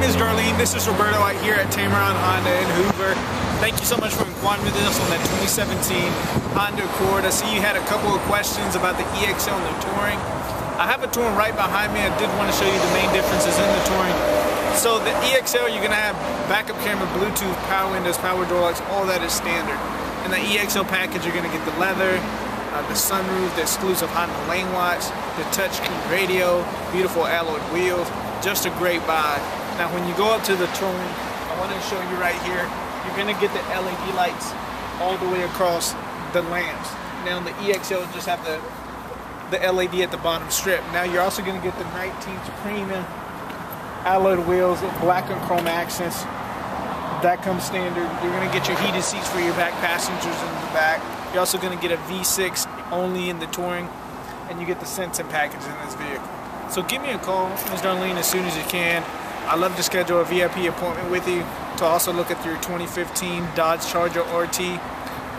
name is Darline. This is Roberto out here at Tameron Honda in Hoover. Thank you so much for inquiring with us on that 2017 Honda Accord. I see you had a couple of questions about the EXL and the Touring. I have a Touring right behind me. I did want to show you the main differences in the Touring. So the EXL, you're going to have backup camera, Bluetooth, power windows, power door locks, all that is standard. In the EXL package, you're going to get the leather, uh, the sunroof, the exclusive Honda lane watch, the touchscreen radio, beautiful alloy wheels, just a great buy. Now when you go up to the Touring, I want to show you right here, you're going to get the LED lights all the way across the lamps. Now the EXL just have the the LED at the bottom strip. Now you're also going to get the 19th premium alloyed wheels, black and chrome accents. That comes standard. You're going to get your heated seats for your back passengers in the back. You're also going to get a V6 only in the Touring, and you get the Sensing package in this vehicle. So give me a call, Ms. Darline, as soon as you can. I'd love to schedule a VIP appointment with you to also look at your 2015 Dodge Charger RT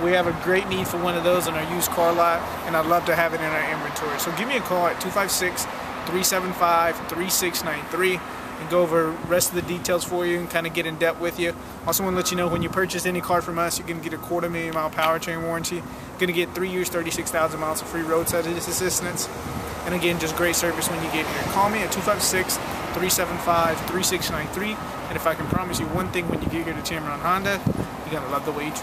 we have a great need for one of those in our used car lot, and I'd love to have it in our inventory. So give me a call at 256-375-3693 and go over rest of the details for you and kind of get in depth with you. Also want to let you know when you purchase any car from us, you're going to get a quarter million mile powertrain warranty. You're going to get three years, 36,000 miles of free roadside assistance. And again, just great service when you get here. Call me at 256-375-3693. And if I can promise you one thing when you get here to Tameron Honda, you're going to love the way you treat